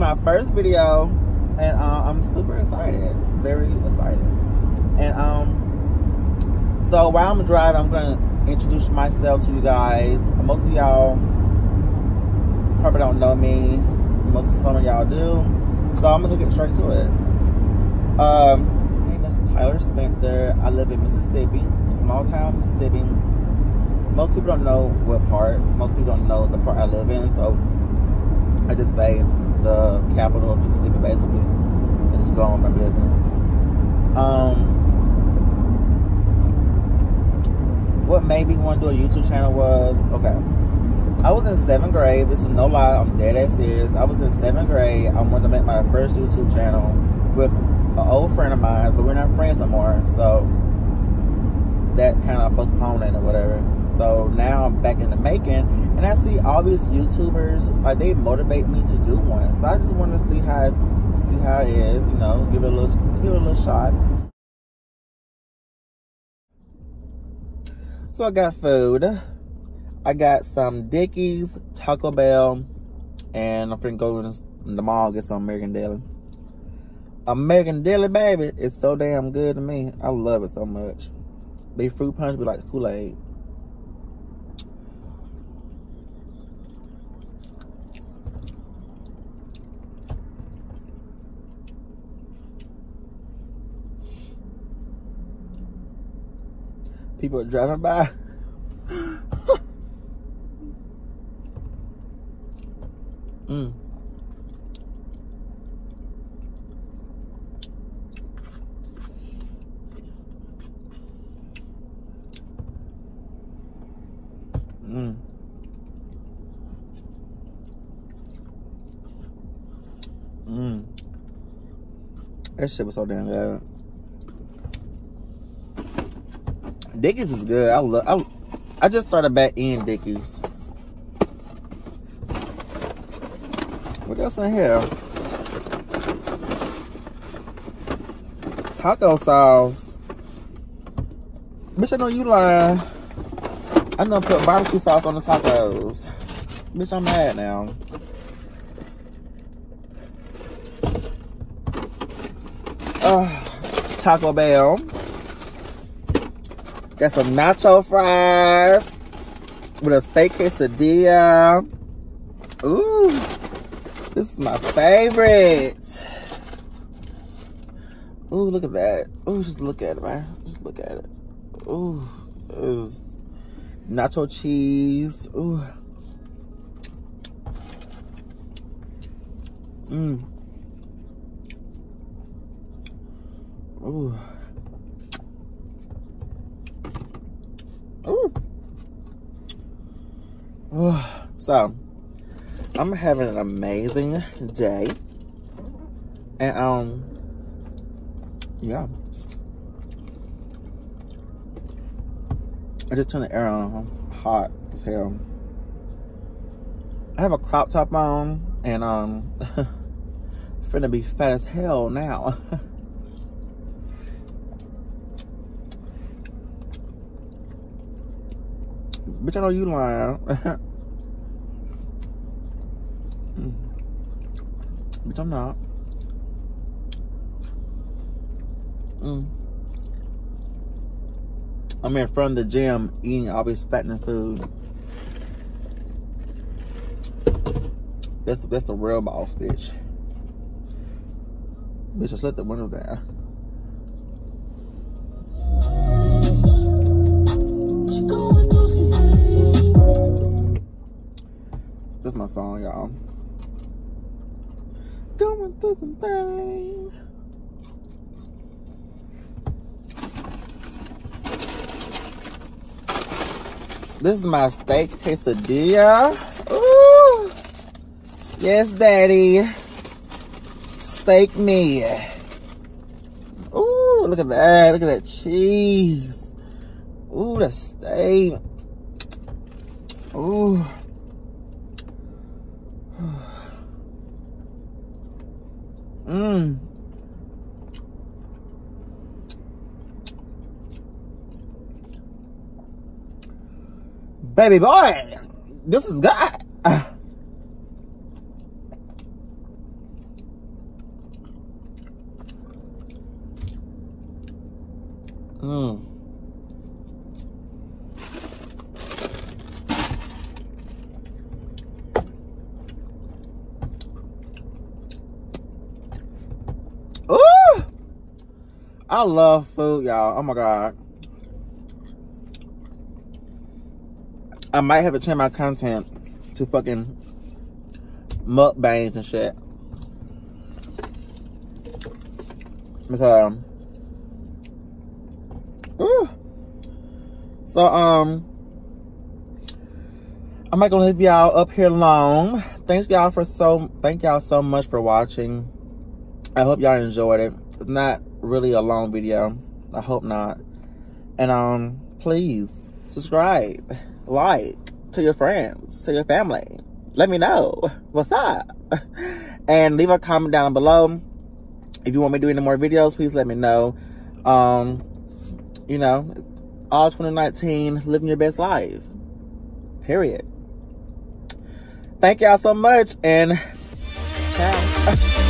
my first video, and uh, I'm super excited, very excited. And um, so while I'm driving, I'm gonna introduce myself to you guys. Most of y'all probably don't know me. Most of some of y'all do. So I'm gonna get straight to it. Um, my name is Tyler Spencer. I live in Mississippi, small town Mississippi. Most people don't know what part. Most people don't know the part I live in. So I just say the capital of Mississippi, basically, and just go on my business. Um, what made me want to do a YouTube channel was okay. I was in seventh grade. This is no lie. I'm dead ass serious. I was in seventh grade. I wanted to make my first YouTube channel with an old friend of mine, but we're not friends anymore. So that kind of postponing or whatever. So now I'm back in the making, and I see all these YouTubers like they motivate me to do one. So I just want to see how it, see how it is. You know, give it a little give it a little shot. So I got food. I got some Dickey's, Taco Bell, and I'm finna go in the mall get some American Deli. American Deli, baby, is so damn good to me. I love it so much. They fruit punch be like Kool-Aid. People are driving by. mm. Mm. That shit was so damn good. Dickey's is good. I love. I, I just started back in Dickey's. What else in here? Taco sauce. Bitch, I know you lying. I know put barbecue sauce on the tacos. Bitch, I'm mad now. Uh, Taco Bell. Got some nacho fries with a steak quesadilla. Ooh, this is my favorite. Ooh, look at that. Ooh, just look at it, man. Just look at it. Ooh, ooh. nacho cheese. Ooh. Mmm. Ooh. Ooh. Ooh. So, I'm having an amazing day. And, um, yeah. I just turned the air on. I'm hot as hell. I have a crop top on and, um, finna be fat as hell now. Bitch, I know you lying. mm. Bitch, I'm not. Mm. I'm in front of the gym eating all this fattening food. That's the, that's the real boss, bitch. Bitch, just let the window down. My song, y'all. Going through some pain. This is my steak quesadilla. Ooh. Yes, daddy. Steak me. Ooh, look at that. Look at that cheese. Ooh, that steak. Ooh. Mmm. Baby boy, this is God. Mmm. Ooh! I love food, y'all. Oh my God. I might have to change my content to fucking mukbangs and shit. Because, ooh. So, um, I'm not gonna leave y'all up here long. Thanks y'all for so, thank y'all so much for watching. I hope y'all enjoyed it. It's not really a long video. I hope not. And, um, please subscribe like to your friends, to your family. Let me know what's up. And leave a comment down below. If you want me to do any more videos, please let me know. Um, you know, all 2019, living your best life. Period. Thank y'all so much and ciao.